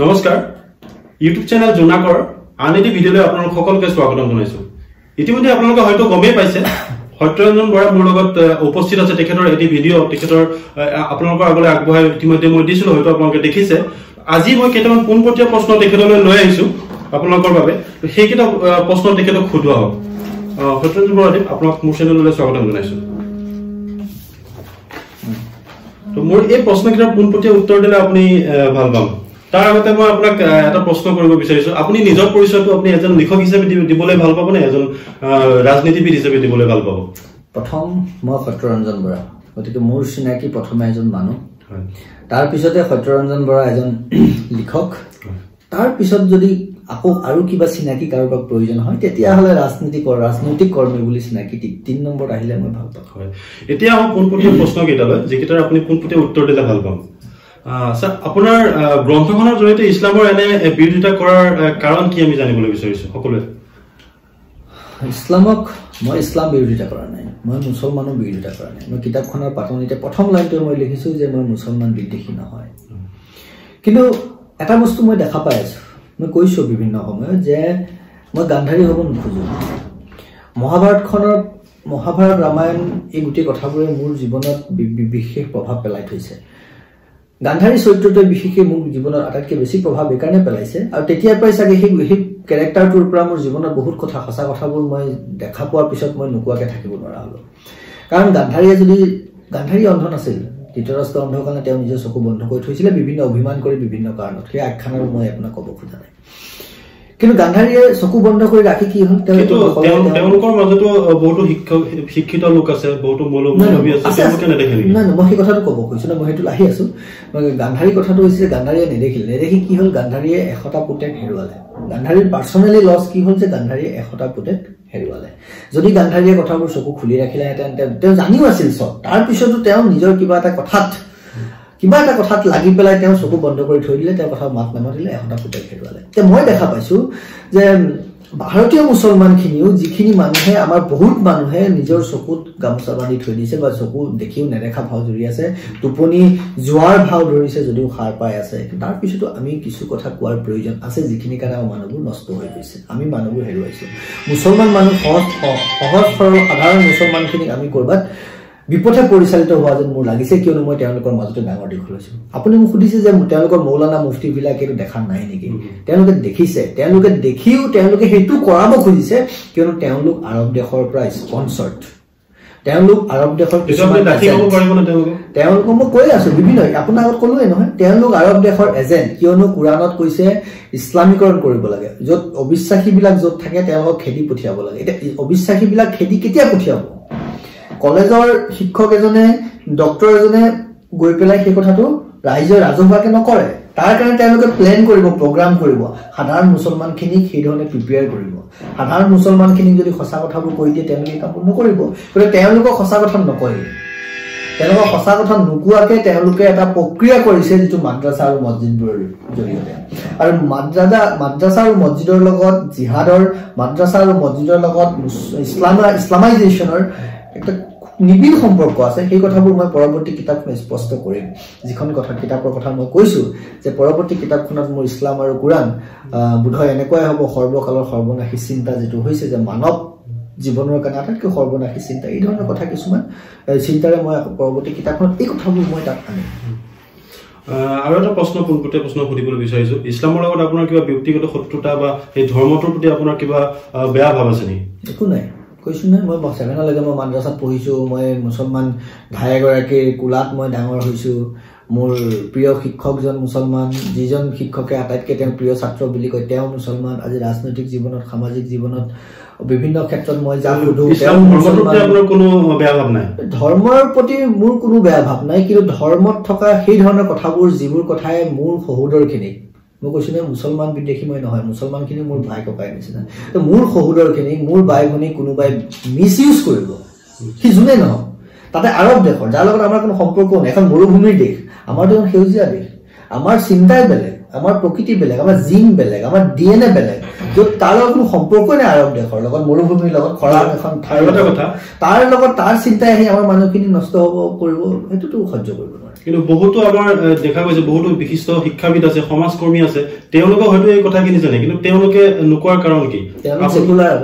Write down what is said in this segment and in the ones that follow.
নমস্কাৰ। YouTube channel জোনাকৰ আন এটি ভিডিঅ'লৈ আপোনালোক সকলোকে স্বাগতম জনাইছো। ইতিমধ্যে আপোনালোকে হয়তো গমেই পাইছে সত্যৰঞ্জন বৰা মোৰ লগত উপস্থিত আছে। তেখেতৰ এটি ভিডিঅ' তেখেতৰ আপোনালোকৰ আগলৈ আগবঢ়াই ইতিমধ্যে মই দিছিলো হয়তো আপোনালোকে দেখিছে। আজি মই কেইটামান পোনপটীয়া প্ৰশ্ন তেখেতলৈ লৈ আহিছো আপোনালোকৰ বাবে। সেইকেইটা প্ৰশ্ন তেখেতক সোধোৱা হওক। আহ, সত্যৰঞ্জন বৰাদেৱ আপোনাক মোৰ চেনেললৈ স্বাগতম জনাইছো। ত' মোৰ এই প্ৰশ্নকেইটাৰ পোনপটীয়া উত্তৰ দিলে আপুনি ভাল পাম। তাৰ আগতে মই আপোনাক এটা প্ৰশ্ন কৰিব বিচাৰিছো। আপুনি নিজৰ পৰিচয়টো আপুনি এজন লিখক হিচাপে দিবলৈ ভাল পাব নে এজন ৰাজনীতিবিদ হিচাপে দিবলৈ ভাল পাব? প্ৰথম মই সত্যৰঞ্জন বৰা গতিকে মোৰ চিনাকি প্ৰথমে এজন মানুহ। হয়। তাৰ পিছতে সত্যৰঞ্জন বৰা এজন লিখক। তাৰ পিছত যদি আকৌ আৰু কিবা চিনাকি কাৰোবাক প্ৰয়োজন হয় তেতিয়াহ'লে ৰাজনীতিক ৰাজনৈতিক কৰ্মী বুলি চিনাকি তিনি নম্বৰত আহিলে মই ভাল পাওঁ হয়। এতিয়া আহোঁ পোনপটীয়া প্ৰশ্নকেইটালৈ যিকেইটাৰ আপুনি পোনপটীয়া উত্তৰ দিলে ভাল পাম। আপোনাৰ গ্ৰন্থখনৰ জৰিয়তে ইছলামৰ এনে বিৰোধিতা কৰাৰ কাৰণ কি আমি জানিবলৈ বিচাৰিছো সকলোৱে? ইছলামক মই ইছলাম বিৰোধিতা কৰা নাই মই মুছলমানৰ বিৰোধিতা কৰা নাই। মই কিতাপখনৰ পাতনিতে প্ৰথম লাইনটো মই লিখিছোঁ যে মই মুছলমান বিদ্বেষী নহয়। কিন্তু এটা বস্তু মই দেখা পাই আছোঁ মই কৈছোঁ বিভিন্ন সময়ত যে মই গান্ধাৰী হ'ব নোখোজোঁ। মহাভাৰতখনৰ মহাভাৰত ৰামায়ণ এই গোটেই কথাবোৰে মোৰ জীৱনত বিশেষ প্ৰভাৱ পেলাই থৈছে। গান্ধাৰী চৰিত্ৰটোৱে বিশেষকৈ মোৰ জীৱনত আটাইতকৈ বেছি প্ৰভাৱ এইকাৰণে পেলাইছে। আৰু তেতিয়াৰ পৰাই চাগে সেই সেই কেৰেক্টাৰটোৰ পৰা মোৰ জীৱনত বহুত কথা সঁচা কথাবোৰ মই দেখা পোৱাৰ পিছত মই নোকোৱাকৈ থাকিব নোৱাৰা হ'লোঁ। কাৰণ গান্ধাৰীয়ে যদি গান্ধাৰী অন্ধ নাছিল ধৃতৰাষ্ট্ৰ অন্ধৰ কাৰণে তেওঁ নিজৰ চকু বন্ধ কৰি থৈছিলে বিভিন্ন অভিমান কৰি বিভিন্ন কাৰণত। সেই আখ্যান আৰু মই আপোনাক ক'ব খোজা নাই। কিন্তু গান্ধাৰীয়ে চকু বন্ধ কৰি ৰাখি কি হ'ল? তেওঁলোকৰ মাজতো বহুতো শিক্ষিত লোক আছে বহুতো নাই, নাই, মই সেই কথাটো ক'ব খুজিছো না মই সেইটো আহি আছো। গান্ধাৰী কথাটো হৈছে যে গান্ধাৰীয়ে নেদেখিল। নেদেখি কি হ'ল? গান্ধাৰীয়ে এশটা পুতেক হেৰুৱালে। গান্ধাৰীৰ পাৰ্চনেলি লছ কি হ'ল যে গান্ধাৰীয়ে এশটা পুতেক হেৰুৱালে। যদি গান্ধাৰীয়ে কথাবোৰ চকু খুলি ৰাখিলেহেঁতেন তেওঁ- তেওঁ জানিও আছিল চব। তাৰপিছতো তেওঁ নিজৰ কিবা এটা কথাত কিবা এটা কথাত লাগি পেলাই তেওঁ চকু বন্ধ কৰি থৈ দিলে তেওঁ কথা মাত নামাতিলে এশটা পুতেক হেৰুৱালে এতিয়া মই দেখা পাইছো যে ভাৰতীয় মুছলমানখিনিও যিখিনি মানুহে আমাৰ বহুত মানুহে নিজৰ চকুত গামোচা বান্ধি থৈ দিছে বা চকু দেখিও নেদেখা ভাও জুৰি আছে টোপনি যোৱাৰ ভাও ধৰিছে যদিও সাৰ পাই আছে। তাৰপিছতো আমি কিছু কথা কোৱাৰ প্ৰয়োজন আছে যিখিনি কাৰণে আমাৰ মানুহবোৰ নষ্ট হৈ গৈছে। আমি মানুহবোৰ হেৰুৱাইছো। মুছলমান মানুহ সহজ সহজ সৰল সাধাৰণ মুছলমানখিনিক আমি ক'ৰবাত বিপথে পৰিচালিত হোৱা যেন মোৰ লাগিছে কিয়নো মই তেওঁলোকৰ মাজতে ডাঙৰ দীঘল হৈছো। আপুনি মোক সুধিছে যে তেওঁলোকৰ মৌলানা মুফতিবিলাকে এইটো দেখা নাই নেকি? তেওঁলোকে দেখিছে। তেওঁলোকে দেখিও তেওঁলোকে সেইটো কৰাব খুজিছে কিয়নো তেওঁলোক আৰৱ দেশৰ পৰা স্পনচাৰ্ড তেওঁলোক আৰৱ দেশৰ তেওঁলোকক? মই কৈ আছো বিভিন্ন। আপোনাৰ আগত ক'লোৱে নহয়। তেওঁলোক আৰৱ দেশৰ এজেণ্ট কিয়নো কোৰাণত কৈছে ইছলামীকৰণ কৰিব লাগে। য'ত অবিশ্বাসীবিলাক য'ত থাকে তেওঁলোকক খেদি পঠিয়াব লাগে। এতিয়া অবিশ্বাসীবিলাক খেদি কেতিয়া পঠিয়াব? কলেজৰ শিক্ষক এজনে ডক্তৰ এজনে গৈ পেলাই সেই কথাটো ৰাইজৰ ৰাজহুৱাকে নকৰে। তাৰ কাৰণে তেওঁলোকে প্লেন কৰিব প্ৰগ্ৰাম কৰিব। সাধাৰণ মুছলমানখিনিক সেইধৰণে প্ৰিপেয়াৰ কৰিব। সাধাৰণ মুছলমানখিনিক যদি সঁচা কথাবোৰ কৈ দিয়ে তেওঁলোকে কামবোৰ নকৰিব। গতিকে তেওঁলোকক সঁচা কথা নকয়। তেওঁলোকক সঁচা কথা নোকোৱাকে তেওঁলোকে এটা প্ৰক্ৰিয়া কৰিছে যিটো মাদ্ৰাছা আৰু মছজিদবোৰৰ জৰিয়তে। আৰু মাদ্ৰাজা মাদ্ৰাছা আৰু মছজিদৰ লগত জিহাদৰ মাদ্ৰাছা আৰু মছজিদৰ লগত ইছলাম ইছলামাইজেশ্যনৰ একটা নিবিড় সম্পৰ্ক আছে সেই কথাবোৰ মই পৰৱৰ্তী কিতাপখন স্পষ্ট কৰিম। যিখন কথা কিতাপৰ কথা মই কৈছোঁ যে পৰৱৰ্তী কিতাপখনত মোৰ ইছলাম আৰু কোৰাণ বোধহয় এনেকুৱাই হ'ব সৰ্বকালৰ সৰ্বনাশী চিন্তা যিটো হৈছে যে মানৱ জীৱনৰ কাৰণে আটাইতকৈ সৰ্বনাশী চিন্তা। এই ধৰণৰ কথা কিছুমান চিন্তাৰে মই পৰৱৰ্তী কিতাপখনত এই কথাবোৰ মই তাত আনিম। আৰু এটা প্ৰশ্ন পোনপটীয়া প্ৰশ্ন সুধিবলৈ বিচাৰিছো। ইছলামৰ লগত আপোনাৰ কিবা ব্যক্তিগত শত্ৰুতা বা সেই ধৰ্মটোৰ প্ৰতি আপোনাৰ কিবা বেয়া ভাৱ আছে নেকি? একো নাই। কৈছোঁ নহয় মই ছেভেনলৈকে মই মাদ্ৰাছাত পঢ়িছোঁ। মই মুছলমান ভাই এগৰাকীৰ কোলাত মই ডাঙৰ হৈছোঁ। মোৰ প্ৰিয় শিক্ষকজন মুছলমান যিজন শিক্ষকে আটাইতকৈ তেওঁৰ প্ৰিয় ছাত্ৰ বুলি কয় তেওঁ মুছলমান। আজি ৰাজনৈতিক জীৱনত সামাজিক জীৱনত বিভিন্ন ক্ষেত্ৰত মই যাক সুধোঁ তেওঁ ধৰ্মৰ প্ৰতি মোৰ কোনো বেয়া ভাৱ নাই কিন্তু ধৰ্মত থকা সেই ধৰণৰ কথাবোৰ যিবোৰ কথাই মোৰ সহোদৰখিনিক মই কৈছো নহয় মুছলমান বিদেশী মই নহয় মুছলমানখিনি মোৰ ভাই ককাই নিচিনা তো মোৰ সহোদৰখিনিক মোৰ বাই ভনী কোনোবাই মিছ ইউজ কৰিব সি যোনে নহওক তাতে আৰৱ দেশৰ যাৰ লগত আমাৰ কোনো সম্পৰ্ক নাই এখন মৰুভূমিৰ দেশ আমাৰতো এখন সেউজীয়া দেশ আমাৰ চিন্তাই বেলেগ আমাৰ প্ৰকৃতি বেলেগ আমাৰ জিন বেলেগ আমাৰ ডি এন এ বেলেগ য'ত তাৰ লগত কোনো সম্পৰ্কই নাই আৰৱ দেশৰ লগত মৰুভূমিৰ লগত খৰাং এখন ঠাইৰ। কথা। তাৰ লগত তাৰ চিন্তাই আহি আমাৰ মানুহখিনি নষ্ট হ'ব কৰিব সেইটোতো সহ্য কৰিব নোৱাৰে কিন্তু বহুতো আমাৰ দেখা গৈছে বহুতো বিশিষ্ট শিক্ষাবিদ আছে সমাজকৰ্মী আছে তেওঁলোকে হয়তো এই কথাখিনি জানে কিন্তু তেওঁলোকে নোকোৱাৰ কাৰণ কি? চেকুলাৰ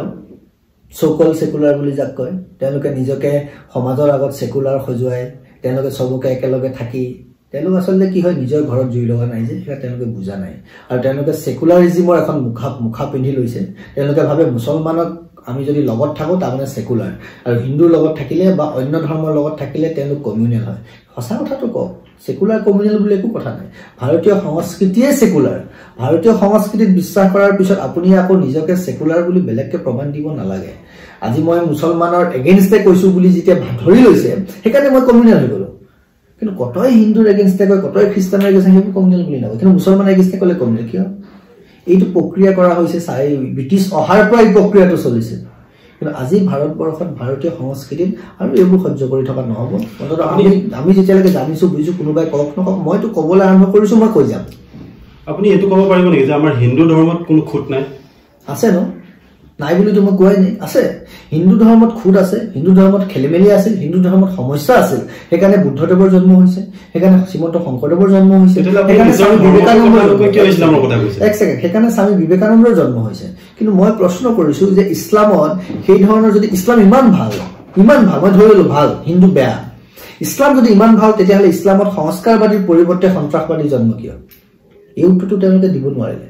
চকল চেকুলাৰ বুলি যাক কয় তেওঁলোকে নিজকে সমাজৰ আগত চেকুলাৰ সজুৱাই তেওঁলোকে চবকে একেলগে থাকি তেওঁলোক আচলতে কি হয় নিজৰ ঘৰত জুই লগা নাই যে সেয়া তেওঁলোকে বুজা নাই। আৰু তেওঁলোকে চেকুলাৰিজিমৰ এখন মুখা মুখা পিন্ধি লৈছে তেওঁলোকে ভাবে মুছলমানক আমি যদি লগত থাকোঁ তাৰমানে চেকুলাৰ আৰু হিন্দুৰ লগত থাকিলে বা অন্য ধৰ্মৰ লগত থাকিলে তেওঁলোক কমিউনেল হয়। সঁচা কথাটো কওক চেকুলাৰ কমিউনেল বুলি একো কথা নাই। ভাৰতীয় সংস্কৃতিয়ে চেকুলাৰ ভাৰতীয় সংস্কৃতিত বিশ্বাস কৰাৰ পিছত আপুনি আকৌ নিজকে চেকুলাৰ বুলি বেলেগকে প্ৰমাণ দিব নালাগে। আজি মই মুছলমানৰ এগেইনষ্টে কৈছো বুলি যেতিয়া ধৰি লৈছে সেইকাৰণে মই কমিউনেল হৈ গ'লো। কিন্তু কতই হিন্দুৰ এগেইনষ্টে কয় কতই খ্ৰীষ্টানৰ এগেইনষ্টে সেইবোৰ কমিউনেল বুলি নকয়। কিন্তু মুছলমানৰ এগেইনষ্টে ক'লে কমিউনেল কিয়? এইটো প্ৰক্ৰিয়া কৰা হৈছে চাই ব্ৰিটিছ অহাৰ পৰা এই প্ৰক্ৰিয়াটো চলিছে। কিন্তু আজি ভাৰতবৰ্ষত ভাৰতীয় সংস্কৃতিত আৰু এইবোৰ সহ্য কৰি থকা নহ'ব। অন্ততঃ আমি আমি যেতিয়ালৈকে জানিছো বুজিছো কোনোবাই কওক নকওক মইতো ক'বলৈ আৰম্ভ কৰিছো মই কৈ যাম। আপুনি এইটো ক'ব পাৰিব নেকি যে আমাৰ হিন্দু ধৰ্মত কোনো খুঁত নাই? আছে ন? নাই বুলিতো মই কোৱাই নাই। আছে। হিন্দু ধৰ্মত খুদ আছে হিন্দু ধৰ্মত খেলি মেলি আছিল হিন্দু ধৰ্মত সমস্যা আছিল। সেইকাৰণে বুদ্ধদেৱৰ জন্ম হৈছে সেইকাৰণে শ্ৰীমন্ত শংকৰদেৱৰ জন্ম হৈছে? এক ছেকেণ্ড সেইকাৰণে স্বামী বিবেকানন্দৰ জন্ম হৈছে। কিন্তু মই প্ৰশ্ন কৰিছো যে ইছলামত সেই ধৰণৰ যদি ইছলাম ইমান ভাল ইমান ভাল মই ধৰি ললো ভাল হিন্দু বেয়া ইছলাম যদি ইমান ভাল তেতিয়াহ'লে ইছলামত সংস্কাৰবাদীৰ পৰিৱৰ্তে সন্ত্ৰাসবাদীৰ জন্ম কিয়? এই উত্তৰটো তেওঁলোকে দিব নোৱাৰিলে।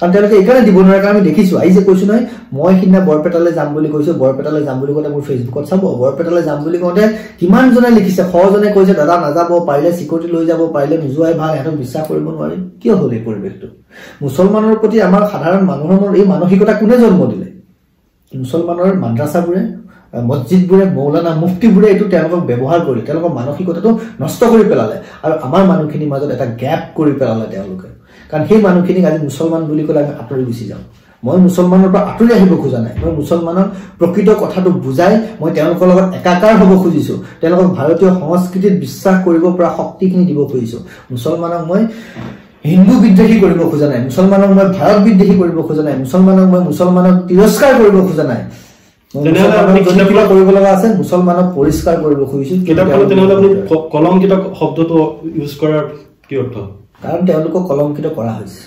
কাৰণ তেওঁলোকে এইকাৰণে দিব নোৱাৰে কাৰণ আমি দেখিছো। আহি যে কৈছো নহয় মই সিদিনা বৰপেটালৈ যাম বুলি কৈছো বৰপেটালৈ যাম বুলি কওঁতে মোৰ ফেচবুকত চাব বৰপেটালৈ যাম বুলি কওঁতে কিমানজনে লিখিছে শজনে কৈছে দাদা নাযাব পাৰিলে চিকিউৰিটি লৈ যাব পাৰিলে নোযোৱাই ভাল সিহঁতক বিশ্বাস কৰিব নোৱাৰি। কিয় হ'ল এই পৰিৱেশটো? মুছলমানৰ প্ৰতি আমাৰ সাধাৰণ মানুহৰ এই মানসিকতা কোনে জন্ম দিলে? মুছলমানৰ মাদ্ৰাছাবোৰে মছজিদবোৰে মৌলানা মুফতিবোৰে এইটো তেওঁলোকক ব্যৱহাৰ কৰি তেওঁলোকৰ মানসিকতাটো নষ্ট কৰি পেলালে। আৰু আমাৰ মানুহখিনিৰ মাজত এটা গেপ কৰি পেলালে তেওঁলোকে। কাৰণ সেই মানুহখিনিক আজি মুছলমান বুলি ক'লে আমি আঁতৰি গুচি যাওঁ। মই মুছলমানৰ পৰা আঁতৰি আহিব খোজা নাই। মই মুছলমানৰ প্ৰকৃত কথাটো বুজাই মই তেওঁলোকৰ লগত একাকাৰ হ'ব খুজিছো। তেওঁলোকক ভাৰতীয় সংস্কৃতিত বিশ্বাস কৰিব পৰা শক্তিখিনি দিব খুজিছো। মুছলমানক মই হিন্দু বিদ্ৰোহী কৰিব খোজা নাই। মুছলমানক মই ভাৰত বিদ্ৰোহী কৰিব খোজা নাই। মুছলমানক মই মুছলমানক তিৰস্কাৰ কৰিব খোজা নাই। কৰিব লগা আছে মুছলমানক পৰিষ্কাৰ কৰিব খুজিছো। কলংকিত শব্দটো ইউজ কৰাৰ কি অৰ্থ? কাৰণ তেওঁলোকক কলংকিত কৰা হৈছে।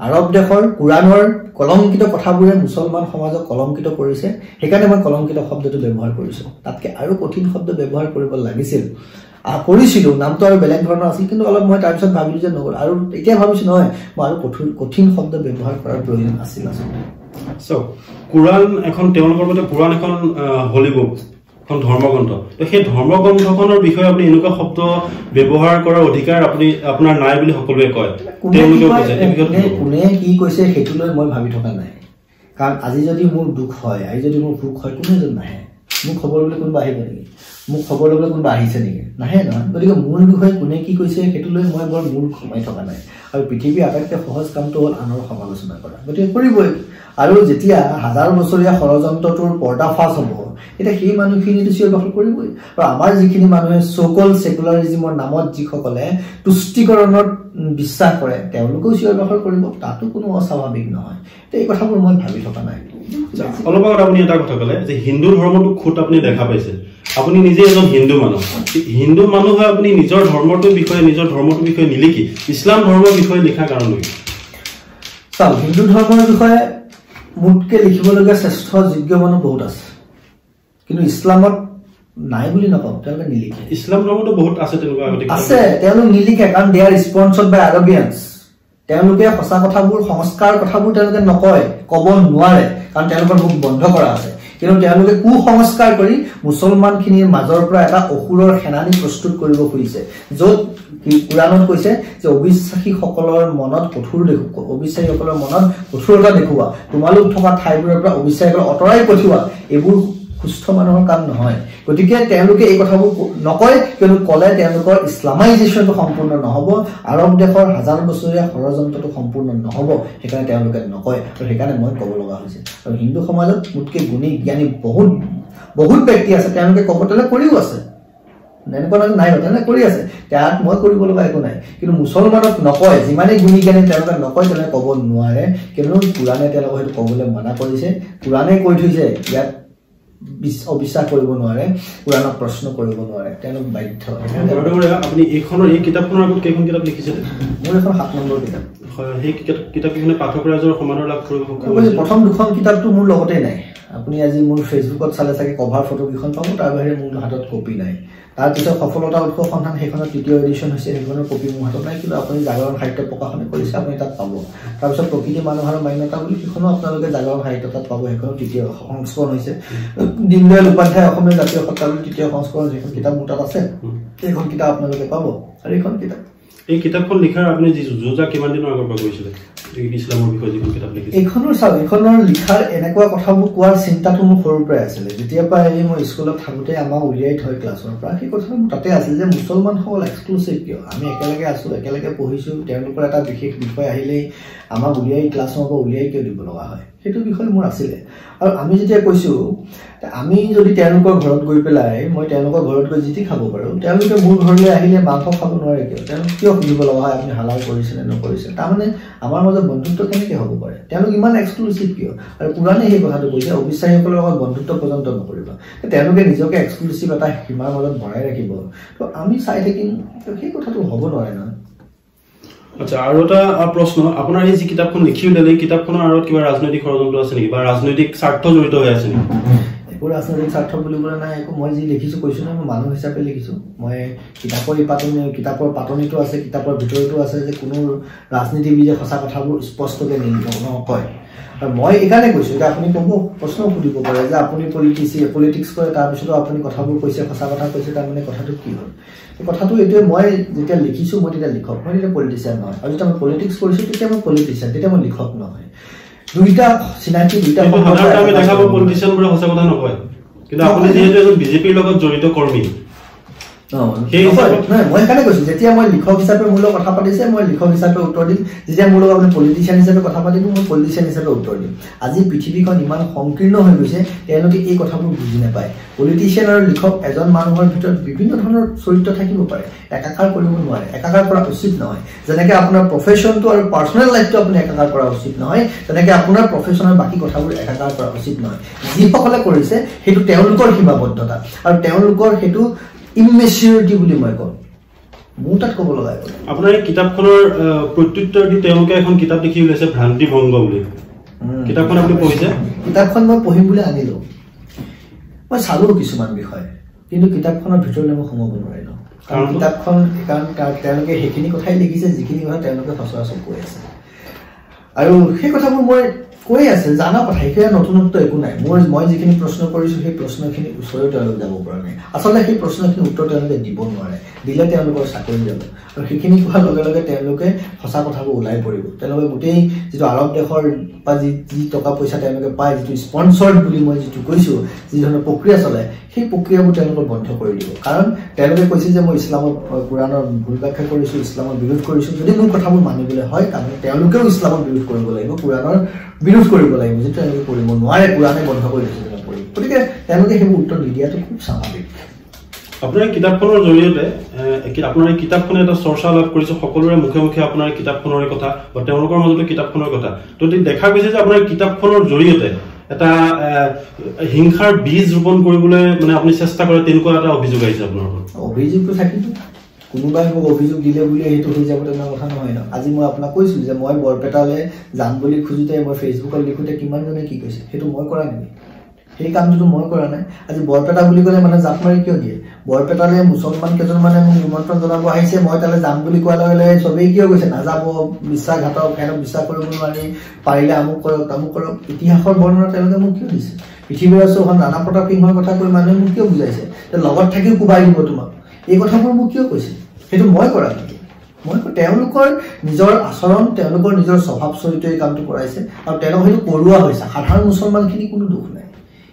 আৰৱ দেশৰ কোৰাণৰ কলংকিত কথাবোৰে মুছলমান সমাজক কলংকিত কৰিছে। সেইকাৰণে মই কলংকিত শব্দটো ব্যৱহাৰ কৰিছো। তাতকে আৰু কঠিন শব্দ ব্যৱহাৰ কৰিব লাগিছিল। কৰিছিলো নামটো আৰু বেলেগ ধৰণৰ আছিল কিন্তু অলপ মই তাৰপিছত ভাবিলো যে নগ'ল আৰু এতিয়া ভাবিছো নহয় মই আৰু কঠিন কঠিন শব্দ ব্যৱহাৰ কৰাৰ প্ৰয়োজন আছিল আচলতে। চাওক কোৰাণ এখন তেওঁলোকৰ মতে কোৰাণ এখন হলি বুক এখন ধৰ্মগ্ৰন্থ। তো সেই ধৰ্মগ্ৰন্থখনৰ বিষয়ে আপুনি এনেকুৱা শব্দ ব্যৱহাৰ কৰাৰ অধিকাৰ আপুনি আপোনাৰ নাই বুলি সকলোৱে কয়। কোনে কি তেওঁলোকেও কয়, কৈছে এই বিষয়ত কোনে- কি কৈছে সেইটো লৈ মই ভাবি থকা নাই। কাৰণ আজি যদি মোৰ দুখ হয় আজি যদি মোৰ সুখ হয় কোনে এজন নাহে? মোক খবৰ ল'বলৈ কোনোবা আহিব নেকি? মোক খবৰ ল'বলৈ কোনোবা আহিছে নেকি? নাহে নহয় গতিকে মোৰ বিষয়ে কোনে কি কৈছে সেইটো লৈ মই বৰ মূৰ সোমাই থকা নাই। আৰু পৃথিৱীৰ আটাইতকৈ সহজ কামটো হ'ল আনৰ সমালোচনা কৰা। গতিকে কৰিবই। আৰু যেতিয়া হাজাৰ বছৰীয়া ষড়যন্ত্ৰটোৰ পৰ্দাফাচ হ'ব এতিয়া সেই মানুহখিনিতো চিঞৰ বাখৰ কৰিবই। আৰু আমাৰ যিখিনি মানুহে চকল ছেকুলাৰিজিমৰ নামত যিসকলে তুষ্টিকৰণত বিশ্বাস কৰে তেওঁলোকেও চিঞৰ বাখৰ কৰিব। তাতো কোনো অস্বাভাৱিক নহয়। এতিয়া এই কথাবোৰ মই ভাবি থকা নাই। অলপ আগত আপুনি এটা কথা ক'লে যে হিন্দু ধৰ্মটো খুঁত আপুনি দেখা পাইছে। আপুনি নিজে এজন হিন্দু মানুহ। হিন্দু মানুহ হৈ আপুনি নিজৰ ধৰ্মটোৰ বিষয়ে নিজৰ ধৰ্মটোৰ বিষয়ে নিলিখি। ইছলাম ধৰ্মৰ বিষয়ে লিখা কাৰণ চাওক হিন্দু ধৰ্মৰ বিষয়ে মোতকৈ লিখিবলগীয়া শ্ৰেষ্ঠ যোগ্য মানুহ বহুত আছে। কিন্তু ইছলামত নাই বুলি নকওঁ তেওঁলোকে নিলিখে। ইছলাম ধৰ্মটো বহুত আছে তেনেকুৱা আগতে। আছে তেওঁলোক নিলিখে কাৰণ দে আৰ ৰিছপন্সড বাই আৰবিয়ানছ তেওঁলোকে সঁচা কথাবোৰ সংস্কাৰ কথাবোৰ তেওঁলোকে নকয় ক'ব নোৱাৰে কাৰণ তেওঁলোকৰ মুখ বন্ধ কৰা আছে। কিন্তু তেওঁলোকে কুসংস্কাৰ কৰি মুছলমানখিনিৰ মাজৰ পৰা এটা অসুৰৰ সেনানী প্ৰস্তুত কৰিব খুজিছে য'ত কোৰাণত কৈছে যে অবিশ্বাসীসকলৰ মনত কঠোৰ দেখু অবিশ্বাসীসকলৰ মনত কঠোৰতা দেখুওৱা। তোমালোক থকা ঠাইবোৰৰ পৰা অবিশ্বাসীসকলক আঁতৰাই পঠিওৱা। এইবোৰ সুস্থ মানুহৰ কাম নহয়। গতিকে তেওঁলোকে এই কথাবোৰ নকয় কিয়নো ক'লে তেওঁলোকৰ ইছলামাইজেশ্যনটো সম্পূৰ্ণ নহ'ব আৰৱ দেশৰ হাজাৰ বছৰীয়া ষড়যন্ত্ৰটো সম্পূৰ্ণ নহ'ব সেইকাৰণে তেওঁলোকে নকয়। আৰু সেইকাৰণে মই ক'ব লগা হৈছে। আৰু হিন্দু সমাজত মোতকৈ গুণী জ্ঞানী বহুত বহুত ব্যক্তি আছে তেওঁলোকে ক'ব তেওঁলোকে কৰিও আছে। এনেকুৱা নহয় নাই তেনেকৈ কৰি আছে। তাত মই কৰিব লগা একো নাই। কিন্তু মুছলমানক নকয় যিমানেই গুণি জ্ঞানী তেওঁলোকে নকয় তেওঁলোকে ক'ব নোৱাৰে। কিয়নো কোৰাণে তেওঁলোকক সেইটো ক'বলৈ মানা কৰিছে। কোৰাণে কৈ থৈছে ইয়াত অবিশ্বাস কৰিব নোৱাৰে কোৰাণক প্ৰশ্ন কৰিব নোৱাৰে তেওঁলোক বাধ্য। আপুনি এইখনৰ এই কিতাপখনৰ আগত কেইখন কিতাপ লিখিছিলে? মোৰ এখন সাত নম্বৰ কিতাপ। হয়, সেই কিতাপকেইখনে সমাদৰ লাভ কৰিব। প্ৰথম দুখন কিতাপটো মোৰ লগতে নাই। আপুনি আজি মোৰ ফেচবুকত চালে চাগে কভাৰ ফটোকেইখন পাব তাৰ বাহিৰে মোৰ হাতত কপি নাই। তাৰপিছত সফলতা উৎস সন্ধান সেইখনৰ তৃতীয় এডিশ্যন হৈছে সেইখনৰ কপি মোৰ হাতত নাই কিন্তু আপুনি জাগৰণ সাহিত্য প্ৰকাশনে কৰিছে আপুনি তাত পাব। তাৰপিছত প্ৰকৃতি মানুহৰ মান্যতা বুলি সেইখনো আপোনালোকে জাগৰণ সাহিত্য তাত পাব। সেইখনৰ তৃতীয় সংস্কৰণ হৈছে। দীনদয়াল উপাধ্যায় অসমীয়া জাতীয় সত্তা বুলি তৃতীয় সংস্কৰণ যিখন কিতাপ মোৰ তাত আছে। সেইখন কিতাপ আপোনালোকে পাব। আৰু এইখন কিতাপ। এই কিতাপখন লিখাৰ আপুনি যি যোজা কিমান দিনৰ আগৰ পৰা কৰিছিলে? এইখনৰ চাওক এইখনৰ লিখাৰ এনেকুৱা কথাবোৰ কোৱাৰ চিন্তাটো মোৰ সৰুৰ পৰাই আছিলে। যেতিয়াৰ পৰা এই মই স্কুলত থাকোঁতে আমাক উলিয়াই থয় ক্লাছৰ পৰা সেই কথাটো মোৰ তাতে আছিল যে মুছলমানসকল এক্সক্লুচিভ কিয়? আমি একেলগে আছোঁ একেলগে পঢ়িছোঁ তেওঁলোকৰ এটা বিশেষ বিষয় আহিলেই আমাক উলিয়াই ক্লাছৰ পৰা উলিয়াই কিয় দিব লগা হয়? সেইটো বিষয় মোৰ আছিলে। আৰু আমি যেতিয়া কৈছোঁ আমি যদি তেওঁলোকৰ ঘৰত গৈ পেলাই মই তেওঁলোকৰ ঘৰত গৈ যি টি খাব পাৰোঁ তেওঁলোকে মোৰ ঘৰলৈ আহিলে মাংস খাব নোৱাৰে কিয়? তেওঁলোক কিয় সুধিব লগা হয় আপুনি হালাল কৰিছে নে নকৰিছে? তাৰমানে আমাৰ মাজত বন্ধুত্ব কেনেকৈ হ'ব পাৰে? তেওঁলোক ইমান এক্সক্লুচিভ কিয়? আৰু কোৰাণে সেই কথাটো কৈছে অবিশ্বাসীসকলৰ লগত বন্ধুত্ব পৰ্যন্ত নকৰিবা। তেওঁলোকে নিজকে এক্সক্লুচিভ এটা সীমাৰ মাজত ভৰাই ৰাখিব। তো আমি চাই থাকিম সেই কথাটো হ'ব নোৱাৰে নহয়। আচ্ছা আৰু এটা প্ৰশ্ন আপোনাৰ এই যি কিতাপখন লিখি উলিয়ালে কিতাপখনৰ আঁৰত কিবা ৰাজনৈতিক ষড়যন্ত্ৰ আছে নেকি? বা ৰাজনৈতিক স্বাৰ্থ জড়িত হৈ আছে নেকি? একো ৰাজনৈতিক স্বাৰ্থ বুলিবলৈ নাই একো মই যি লিখিছোঁ কৈছোঁ নহয় মই মানুহ হিচাপে লিখিছোঁ। মই কিতাপৰ পাতনি কিতাপৰ পাতনিটো আছে কিতাপৰ ভিতৰতো আছে যে কোনো ৰাজনীতিবিদে সঁচা কথাবোৰ স্পষ্টকৈ নকয় মই এইকাৰণে কৈছোঁ এতিয়া আপুনি ক'ব প্ৰশ্ন সুধিব পাৰে যে আপুনি পলিটিচি পলিটিক্স কৰে তাৰপিছতো আপুনি কথাবোৰ কৈছে সঁচা কথা কৈছে তাৰমানে কথাটো কি হ'ল? কথাটো এইটোৱে মই যেতিয়া লিখিছোঁ মই তেতিয়া লিখক মই তেতিয়া পলিটিচিয়ান নহয়। আৰু যেতিয়া মই পলিটিক্স কৰিছোঁ তেতিয়া মই পলিটিচিয়ান তেতিয়া মই লিখক নহয়। দুইটা চিনাকি দুইটা দেখা পাওঁ আছে। পলিটিচিয়ানবোৰে সঁচা কথা নকয়। কিন্তু আপুনি যিহেতু এজন বিজেপিৰ লগত জড়িত কৰ্মী অ, সেই নকয়। হিচাপত- নহয়, মই সেইকাৰণে কৈছো যেতিয়া মই লিখক হিচাপে মোৰ লগত কথা পাতিছে মই লিখক হিচাপে উত্তৰ দিম। যেতিয়া মোৰ লগত আপুনি পলিটিচিয়ান হিচাপে কথা পাতিব মই পলিটিচিয়ান হিচাপে উত্তৰ দিম। আজি পৃথিৱীখন ইমান সংকীৰ্ণ হৈ গৈছে তেওঁলোকে এই কথাবোৰ বুজি নাপায়। পলিটিচিয়ান আৰু লিখক এজন মানুহৰ ভিতৰত বিভিন্ন ধৰণৰ চৰিত্ৰ থাকিব পাৰে। একাকাৰ কৰিব নোৱাৰে একাকাৰ কৰা উচিত নহয়। যেনেকে আপোনাৰ প্ৰফেশ্যনটো আৰু পাৰ্চনেল লাইফটো আপুনি একাকাৰ কৰা উচিত নহয় তেনেকে আপোনাৰ প্ৰফেশ্যনৰ বাকী কথাবোৰ একাকাৰ কৰা উচিত নহয়। যিসকলে কৰিছে সেইটো তেওঁলোকৰ সীমাবদ্ধতা। আৰু তেওঁলোকৰ সেইটো ইমেচিউৰিটি বুলি মই কওঁ মোৰ তাত ক'ব লগা। আপোনাৰ এই কিতাপখনৰ প্ৰত্যুত্তৰ দি তেওঁলোকে এখন কিতাপ লিখি উলিয়াইছে ভ্ৰান্তি ভংগ বুলি। কিতাপখন আপুনি পঢ়িছে কিতাপখন মই পঢ়িম বুলি আনিলো মই চালো কিছুমান বিষয় কিন্তু কিতাপখনৰ ভিতৰলৈ মই সোমাব নোৱাৰিলো কাৰণ? কিতাপখন কাৰণ তেওঁলোকে সেইখিনি কথাই লিখিছে যিখিনি কথা তেওঁলোকে সচৰাচৰ কৈ আছে আৰু সেই কথাবোৰ মই কৈ আছে জানা কথা সেইখিনি নতুনত্ব একো নাই। মোৰ মই যিখিনি প্ৰশ্ন কৰিছো সেই প্ৰশ্নখিনি ওচৰেও তেওঁলোকে যাব পৰা নাই। আচলতে সেই প্ৰশ্নখিনি উত্তৰ তেওঁলোকে দিব নোৱাৰে। দিলে তেওঁলোকৰ চাকৰি যাব। আৰু সেইখিনি কোৱাৰ লগে লগে তেওঁলোকে সঁচা কথাবোৰ ওলাই পৰিব। তেওঁলোকে গোটেই যিটো আৰৱ দেশৰ বা যি যি টকা পইচা তেওঁলোকে পায় যিটো স্পনচৰ্ড বুলি মই যিটো কৈছোঁ যি ধৰণৰ প্ৰক্ৰিয়া চলে সেই প্ৰক্ৰিয়াবোৰ তেওঁলোকে বন্ধ কৰি দিব। কাৰণ তেওঁলোকে কৈছে যে মই ইছলামত কোৰাণৰ ভুল ব্যাখ্যা কৰিছোঁ ইছলামৰ বিৰোধ কৰিছোঁ। যদি মোৰ কথাবোৰ মানিবলৈ হয় তাৰমানে তেওঁলোকেও ইছলামৰ বিৰোধ কৰিব লাগিব। কোৰাণৰ বিৰোধ কৰিব লাগিব যিটো তেওঁলোকে কৰিব নোৱাৰে কোৰাণে বন্ধ কৰি দিছে কৰিব গতিকে তেওঁলোকে সেইবোৰ উত্তৰ নিদিয়াটো খুব স্বাভাৱিক। আপোনাৰ কিতাপখনৰ জৰিয়তে আপোনাৰ এই কিতাপখনে এটা চৰ্চা লাভ কৰিছে সকলোৰে মুখে মুখে আপোনাৰ কিতাপখনৰ কথা বা তেওঁলোকৰ মাজতো কিতাপখনৰ কথা। তো দেখা গৈছে যে আপোনাৰ কিতাপখনৰ জৰিয়তে এটা হিংসাৰ বীজ ৰোপণ কৰিবলৈ মানে আপুনি চেষ্টা কৰে তেনেকুৱা এটা অভিযোগ আহিছে আপোনাৰ অভিযোগটো থাকিব। কোনোবাই মোক অভিযোগ দিলে বুলি সেইটো হৈ যাব তেনেকুৱা কথা নহয় ন। আজি মই আপোনাক কৈছোঁ যে মই বৰপেটালৈ যাম বুলি খোজোতে মই ফেচবুকত লিখোঁতে কিমানজনে কি কৈছে সেইটো মই কৰা নেকি সেই কামটোতো মই কৰা নাই। আজি বৰপেটা বুলি ক'লে মানে জাপ মাৰি কিয় দিয়ে? বৰপেটালৈ মুছলমান কেইজনমানে মোক নিমন্ত্ৰণ জনাব আহিছে মই তালৈ যাম বুলি কোৱাৰ লগে লগে চবেই কিয় কৈছে নাযাব বিশ্বাসঘাতক সিহঁতক বিশ্বাস কৰিব নোৱাৰি পাৰিলে আমুক কৰক তামুক কৰক। ইতিহাসৰ বৰ্ণনা তেওঁলোকে মোক কিয় দিছে? পৃথিৱীৰ চৌখন নানা প্ৰতাপ সিংহৰ কথা কৈ মানুহে মোক কিয় বুজাইছে? লগত থাকিও কোবাই দিব তোমাক। এই কথাবোৰ মোক কিয় কৈছে? সেইটো মই কৰা নেকি? মই তেওঁলোকৰ নিজৰ আচৰণ তেওঁলোকৰ নিজৰ স্বভাৱ চৰিত্ৰ এই কামটো কৰাইছে আৰু তেওঁলোক সেইটো কৰোৱা হৈছে। সাধাৰণ মুছলমানখিনি কোনো দুখ নাই।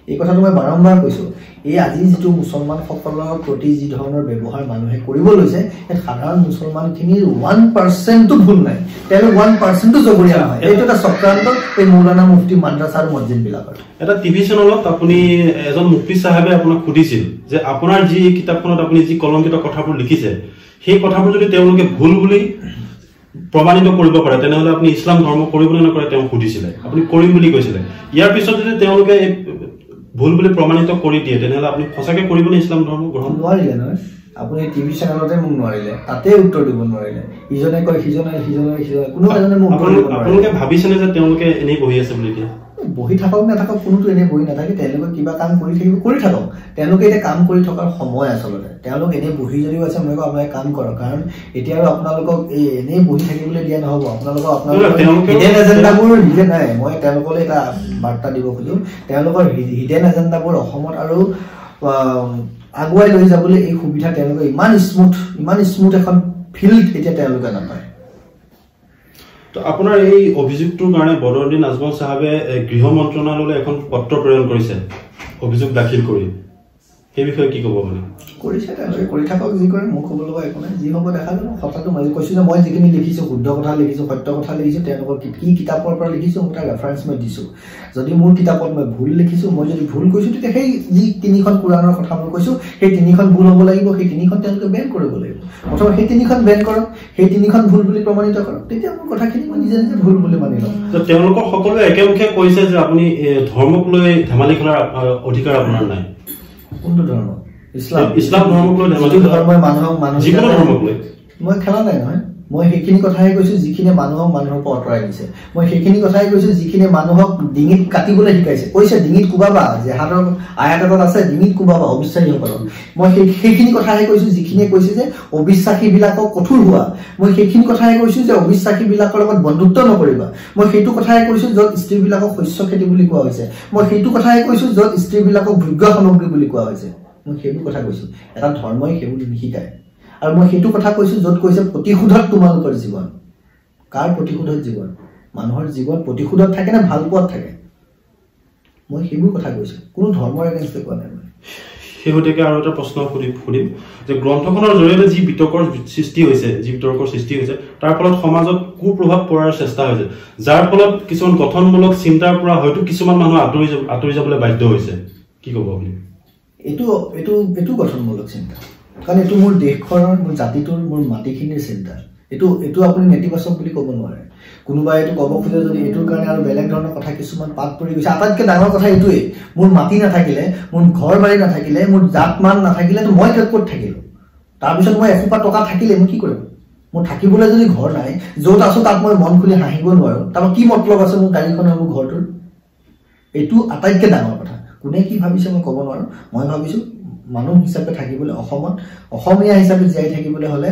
এই কথাটো মই বাৰম্বাৰ কৈছোঁ। এই আজি যিটো মুছলমানসকলৰ প্ৰতি যি ধৰণৰ ব্যৱহাৰ মানুহে কৰিব লৈছে সেই সাধাৰণ মুছলমানখিনিৰ ওৱান পাৰ্চেণ্টো ভুল নাই। তেওঁলোক ওৱান পাৰ্চেণ্টো জগৰীয়া নহয়। এইটো এটা চক্ৰান্ত এই মৌলানা মুফতি মাদ্ৰাছা আৰু মছজিদবিলাকৰ। এটা টিভি চেনেলত আপুনি এজন মুফতি চাহেবে আপোনাক সুধিছিল যে আপোনাৰ যি কিতাপখনত আপুনি যি কলংকিত কথাবোৰ লিখিছে সেই কথাবোৰ যদি তেওঁলোকে ভুল বুলি প্ৰমাণিত কৰিব পাৰে তেনেহলে আপুনি ইছলাম ধৰ্ম কৰিবলৈ নকৰে তেওঁ সুধিছিলে। আপুনি কৰিম বুলি কৈছিলে। ইয়াৰ পিছত যদি তেওঁলোকে ভুল বুলি প্ৰমাণিত কৰি দিয়ে তেনেহলে আপুনি সঁচাকে কৰিবনে ইছলাম ধৰ্ম গ্ৰহণ? নোৱাৰিলে নহয়। আপুনি টিভি চেনেলতে মোক নোৱাৰিলে তাতে উত্তৰ দিব নোৱাৰিলে। ইজনে কয় সিজনে সিজনে সিজনে কোনো এজনে মোক আপোনালোকে ভাবিছেনে যে তেওঁলোকে এনেই বহি আছে বুলি এতিয়া? বহি থাকক নাথাকক কোনোতো এনেই বহি নাথাকে তেওঁলোকে কিবা কাম কৰি থাকিব কৰি থাকক। তেওঁলোকে এতিয়া কাম কৰি থকাৰ সময় আচলতে। তেওঁলোক এনেই বহি যদিও আছে মই কওঁ আপোনালোকে কাম কৰক। কাৰণ এতিয়া আৰু আপোনালোকক এই এনেই বহি থাকিবলৈ দিয়া নহ'ব। আপোনালোকক আপোনালোকৰ হিডেন এজেণ্ডাবোৰ হিডেন নাই। মই তেওঁলোকলৈ এটা বাৰ্তা দিব খোজো। তেওঁলোকৰ হিডেন এজেণ্ডাবোৰ অসমত আৰু আগুৱাই লৈ যাবলৈ এই সুবিধা তেওঁলোকে ইমান স্মুথ ইমান স্মুথ এখন ফিল্ড এতিয়া তেওঁলোকে নাপায়। আপোনাৰ এই অভিযোগটোৰ কাৰণে বদৰুদ্দিন আজমল চাহাবে গৃহ মন্ত্ৰণালয়লৈ এখন পত্ৰ প্ৰেৰণ কৰিছে অভিযোগ দাখিল কৰি। সেই বিষয়ে কি ক'ব মানে কৰিছে তেওঁলোকে কৰি থাকক যি কৰে মোক ক'ব লগা একো নাই। যি হ'ব দেখা যাব। কথাটো মই কৈছোঁ যে মই যিখিনি লিখিছোঁ শুদ্ধ কথা লিখিছোঁ সত্য কথা লিখিছোঁ তেওঁলোকৰ কি কিতাপৰ পৰা লিখিছোঁ মোক তাৰ ৰেফাৰেঞ্চ মই দিছোঁ। যদি মোৰ কিতাপত মই ভুল লিখিছোঁ মই যদি ভুল কৈছোঁ তেতিয়া সেই যি তিনিখন পুৰাণৰ কথা মই কৈছোঁ সেই তিনিখন ভুল হ'ব লাগিব সেই তিনিখন তেওঁলোকে বেন কৰিব লাগিব। প্ৰথমে সেই তিনিখন বেন কৰক সেই তিনিখন ভুল বুলি প্ৰমাণিত কৰক তেতিয়া মোৰ কথাখিনি মই নিজে নিজে ভুল বুলি মানি ল'ম। তো তেওঁলোকৰ সকলোৱে একেমুখে কৈছে যে আপুনি ধৰ্মক লৈ ধেমালি খেলাৰ অধিকাৰ আপোনাৰ নাই। কোনটো ধৰ্ম? ইছলাম। ইছলাম ধৰ্মক লৈ ধেমালি ধৰ্মই মানুহক মানুহ যিকোনো ধৰ্মক লৈ। মই খেলা নাই নহয়। মই সেইখিনি কথাহে কৈছো যিখিনিয়ে মানুহক মানুহৰ পৰা আঁতৰাই দিছে মই সেইখিনি কথাই কৈছো যিখিনিয়ে মানুহক ডিঙিত কাটিবলৈ শিকাইছে। কৈছে ডিঙিত কোবাবা জেহাদৰ আয়াত এটাত আছে ডিঙিত কোবাবা অবিশ্বাসীসকলক মই সেই সেইখিনি কথাহে কৈছো যিখিনিয়ে কৈছে যে অবিশ্বাসীবিলাকক কঠোৰ হোৱা। মই সেইখিনি কথাহে কৈছো যে অবিশ্বাসীবিলাকৰ লগত বন্ধুত্ব নকৰিবা। মই সেইটো কথাহে কৈছো য'ত স্ত্ৰীবিলাকক শস্য খেতি বুলি কোৱা হৈছে। মই সেইটো কথাহে কৈছো য'ত স্ত্ৰীবিলাকক ভোগ্য সামগ্ৰী বুলি কোৱা হৈছে। মই সেইবোৰ কথা কৈছো। এটা ধৰ্মই সেইবোৰ নিশিকায়। আৰু মই সেইটো কথা কৈছো য'ত কৈছে প্ৰতিশোধত তোমালোকৰ জীৱন। কাৰ প্ৰতিশোধত জীৱন? মানুহৰ জীৱন প্ৰতিশোধত থাকে নে ভাল পোৱাত থাকে? মই সেইবোৰ কথা কৈছো। কোনো ধৰ্মৰ এগেইনষ্টে কোৱা নাই মই। শেহতীয়াকৈ আৰু এটা প্ৰশ্ন সুধিম সুধিম যে গ্ৰন্থখনৰ জৰিয়তে যি বিতৰ্কৰ সৃষ্টি হৈছে যি বিতৰ্কৰ সৃষ্টি হৈছে তাৰ ফলত সমাজত কুপ্ৰভাৱ পৰাৰ চেষ্টা হৈছে। যাৰ ফলত কিছুমান গঠনমূলক চিন্তাৰ পৰা হয়তো কিছুমান মানুহ আঁতৰি যাব আঁতৰি যাবলৈ বাধ্য হৈছে। কি ক'ব আপুনি? এইটো এইটো এইটো গঠনমূলক চিন্তা। কাৰণ এইটো মোৰ দেশখনৰ মোৰ জাতিটোৰ মোৰ মাটিখিনিৰ চিন্তা এইটো এইটো আপুনি নেতিবাচক বুলি ক'ব নোৱাৰে। কোনোবাই এইটো ক'ব খোজে যদি এইটোৰ কাৰণে আৰু বেলেগ ধৰণৰ কথা কিছুমান পাত পৰি গৈছে। আটাইতকৈ ডাঙৰ কথা এইটোৱেই। মোৰ মাটি নাথাকিলে মোৰ ঘৰ বাৰী নাথাকিলে মোৰ জাত মান নাথাকিলেতো মই ক'ত থাকিলোঁ? তাৰপিছত মই এসোপা টকা থাকিলে মই কি কৰিম মোৰ থাকিবলৈ যদি ঘৰ নাই য'ত আছোঁ তাত মই মন খুলি হাঁহিব নোৱাৰোঁ। তাৰপৰা কি মতলব আছে মোৰ গাড়ীখনৰ মোৰ ঘৰটোৰ? এইটো আটাইতকৈ ডাঙৰ কথা। কোনে কি ভাবিছে মই ক'ব নোৱাৰোঁ। মই ভাবিছোঁ মানুহ হিচাপে থাকিবলৈ অসমত অসমীয়া হিচাপে জীয়াই থাকিবলৈ হ'লে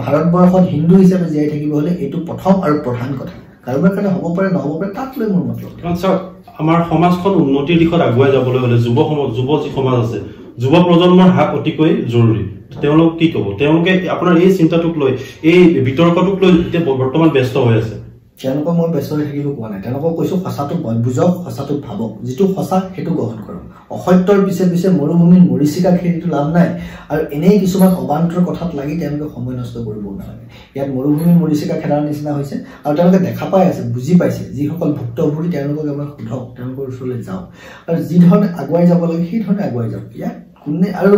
ভাৰতবৰ্ষত হিন্দু হিচাপে জীয়াই থাকিব হ'লে এইটো প্ৰথম আৰু প্ৰধান কথা। কাৰোবাৰ কাৰণে হ'ব পাৰে নহ'ব পাৰে তাক লৈ মোৰ মতলব আমাৰ সমাজখন উন্নতিৰ দিশত আগুৱাই যাবলৈ হ'লে যুৱ সমাজ যুৱ যি সমাজ আছে যুৱ প্ৰজন্মৰ হাত অতিকৈ জৰুৰী। তেওঁলোক কি ক'ব? তেওঁলোকে আপোনাৰ এই চিন্তাটোক লৈ এই বিতৰ্কটোক লৈ এতিয়া বৰ্তমান ব্যস্ত হৈ আছে। তেওঁলোকক মই হৈ থাকিব কোৱা নাই। তেওঁলোকক কৈছোঁ সঁচাটো বুজক সঁচাটো ভাবক। যিটো সঁচা সেইটো গ্ৰহণ কৰক। অসত্যৰ পিছে পিছে মৰুভূমিত মৰিচিকা খেতিটো লাভ নাই। আৰু এনেই কিছুমান অবান্তৰ কথাত লাগি তেওঁলোকে সময় নষ্ট কৰিব নালাগে। ইয়াত মৰুভূমিত মৰিচিকা খেদাৰ নিচিনা হৈছে। আৰু তেওঁলোকে দেখা পাই আছে বুজি পাইছে। যিসকল ভুক্তভোগী তেওঁলোকক এবাৰ সোধক তেওঁলোকৰ ওচৰলৈ যাওক। আৰু যি ধৰণে আগুৱাই যাব লাগে সেই ধৰণে আগুৱাই যাওক। ইয়াত কোনে আৰু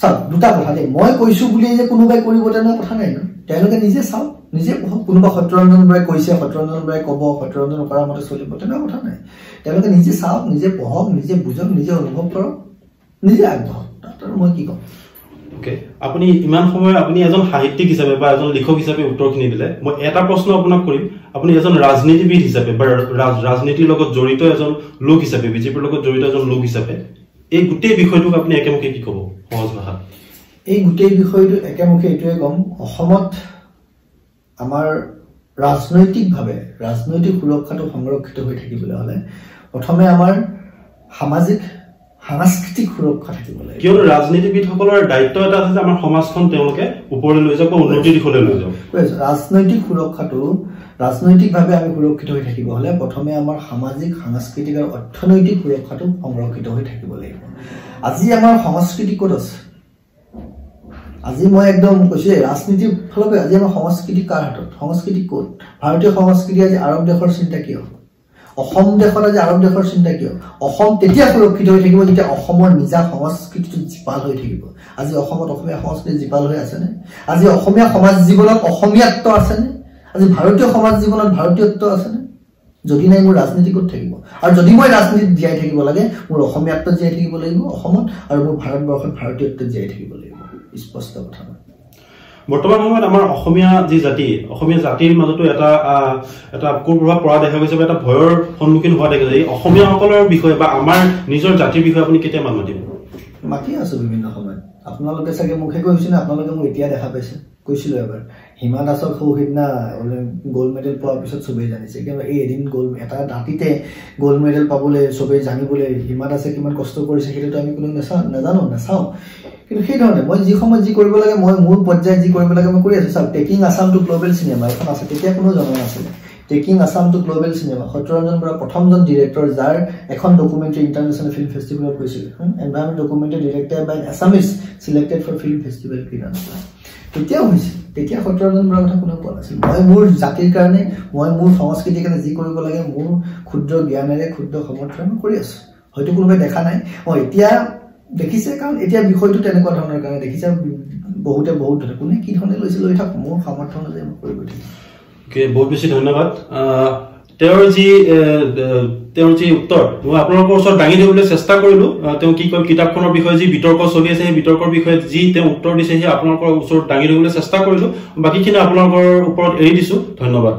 চাওক দুটা কথা দেই। মই কৈছোঁ বুলিয়ে যে কোনোবাই কৰিব তেনেকুৱা কথা নাই ন। তেওঁলোকে নিজে চাওক। নিজে কোনোবা সত্যৰঞ্জন বৰাই কৈছে সত্যৰঞ্জন বৰাই ক'ব সত্যৰঞ্জন কৰাৰ মতে চলিব তেনেকুৱা কথা নাই। তেওঁলোকে নিজে চাওক নিজে পঢ়ক নিজে বুজক নিজে অনুভৱ কৰক নিজে আগবাঢ়ক। তাত আৰু মই কি ক'ম? অ'কে আপুনি ইমান সময় আপুনি এজন সাহিত্যিক হিচাপে বা এজন লিখক হিচাপে উত্তৰখিনি দিলে মই এটা প্ৰশ্ন আপোনাক কৰিম। আপুনি এজন ৰাজনীতিবিদ হিচাপে বা ৰাজ- ৰাজনীতিৰ লগত জড়িত এজন লোক হিচাপে বিজেপিৰ লগত জড়িত এজন লোক হিচাপে এই গোটেই বিষয়টোক আপুনি একেমুখে কি ক'ব? সহজ ভাষাত। এই গোটেই বিষয়টো একেমুখে এইটোৱে ক'ম। অসমত আমাৰ ৰাজনৈতিকভাৱে ৰাজনৈতিক সুৰক্ষাটো সংৰক্ষিত হৈ থাকিবলৈ হ'লে প্ৰথমে আমাৰ সামাজিক সাংস্কৃতিক সুৰক্ষা থাকিব লাগিব। কিয়নো ৰাজনীতিবিদসকলৰ দায়িত্ব এটা আছে যে আমাৰ সমাজখন তেওঁলোকে ওপৰলৈ লৈ যাওক বা উন্নতিৰ দিশলৈ লৈ যাওক। ৰাজনৈতিক সুৰক্ষাটো ৰাজনৈতিকভাৱে আমি সুৰক্ষিত হৈ থাকিব হলে প্ৰথমে আমাৰ সামাজিক সাংস্কৃতিক আৰু অৰ্থনৈতিক সুৰক্ষাটো সংৰক্ষিত হৈ থাকিব লাগিব। আজি আমাৰ সংস্কৃতি ক'ত আছে? আজি মই একদম কৈছো যে ৰাজনীতিৰ ফালৰ পৰা আজি আমাৰ সংস্কৃতি কাৰ হাতত? সংস্কৃতি ক'ত? ভাৰতীয় সংস্কৃতি আজি আৰৱ দেশৰ চিন্তা কিয় অসম দেশত আজি আৰৱ দেশৰ চিন্তা কিয়? অসম তেতিয়া সুৰক্ষিত হৈ থাকিব যেতিয়া অসমৰ নিজা সংস্কৃতিটো জীপাল হৈ থাকিব। আজি অসমত অসমীয়া সংস্কৃতি জীপাল হৈ আছেনে? আজি অসমীয়া সমাজ জীৱনত অসমীয়াত্ব আছেনে? আজি ভাৰতীয় সমাজ জীৱনত ভাৰতীয়ত্ব আছেনে? যদি নাই মোৰ ৰাজনীতি ক'ত থাকিব? আৰু যদি মই ৰাজনীতিত জীয়াই থাকিব লাগে মোৰ অসমীয়াত্ব জীয়াই থাকিব লাগিব অসমত আৰু মোৰ ভাৰতবৰ্ষত ভাৰতীয়ত্ব জীয়াই থাকিব লাগিব। স্পষ্ট কথা বৰ্তমান সময়ত আমাৰ অসমীয়া যি জাতি অসমীয়া জাতিৰ মাজতো এটা এটা কুপ্ৰভাৱ পৰা দেখা গৈছে বা এটা ভয়ৰ সন্মুখীন হোৱা দেখা যায় অসমীয়াসকলৰ বিষয়ে বা আমাৰ নিজৰ জাতিৰ বিষয়ে আপুনি কেতিয়া মাত মাতিব? মাতি আছো বিভিন্ন সময়ত। আপোনালোকে চাগে মুখে কৈছে নে? আপোনালোকে মোক এতিয়া দেখা পাইছে। কৈছিলো এবাৰ। হিমা দাসৰ সৌ সিদিনা গ'ল্ড মেডেল পোৱাৰ পিছত চবেই জানিছে। কিন্তু এই এদিন গ'ল্ড এটা ৰাতিতে গ'ল্ড মেডেল পাবলৈ চবেই জানিবলৈ হিমা দাসে কিমান কষ্ট কৰিছে সেইটোতো আমি কোনো নাচাওঁ নাজানো নাচাওঁ। কিন্তু সেইধৰণে মই যি সময়ত যি কৰিব লাগে মই মোৰ পৰ্যায়ত যি কৰিব লাগে মই কৰি আছো। চাওক taking Assam to global cinema এখন আছে তেতিয়া কোনো জনা নাছিলে। Taking Assam to global cinema Satyaranjan Bora প্ৰথমজন ডিৰেক্টৰ যাৰ এখন ডকুমেণ্টাৰী ইণ্টাৰনেশ্যনেল ফিল্ম ফেষ্টিভেলত গৈছিল। Environment documentary director by Assamese selected for film festival ক্ৰীড়া তেতিয়াও হৈছে তেতিয়া সত্যৰঞ্জন বৰাৰ কথা কোনেও পোৱা নাছিল। মই মোৰ জাতিৰ কাৰণে মই মোৰ সংস্কৃতিৰ কাৰণে যি কৰিব লাগে মোৰ ক্ষুদ্ৰ জ্ঞানেৰে ক্ষুদ্ৰ সমৰ্থন কৰি আছো। হয়তো কোনোবাই দেখা নাই। মই এতিয়া দেখিছে কাৰণ এতিয়া বিষয়টো তেনেকুৱা ধৰণৰ কাৰণে দেখিছে বহুতে বহুত ধৰণে কোনে কি ধৰণে লৈছে লৈ থাকক মোৰ সামৰ্থ্য অনুযায়ী মই কৰিব Okay, বহুত বেছি ধন্যবাদ। তেওঁৰ যি তেওঁৰ যি উত্তৰ মই আপোনালোকৰ ওচৰত দাঙি দিবলৈ চেষ্টা কৰিলো। তেওঁ কি কয় কিতাপখনৰ বিষয়ে যি বিতৰ্ক চলি আছে সেই বিতৰ্কৰ বিষয়ে যি তেওঁ উত্তৰ দিছে সেই আপোনালোকৰ ওচৰত দাঙি দিবলৈ চেষ্টা কৰিলো। বাকীখিনি আপোনালোকৰ ওপৰত এৰি দিছো। ধন্যবাদ।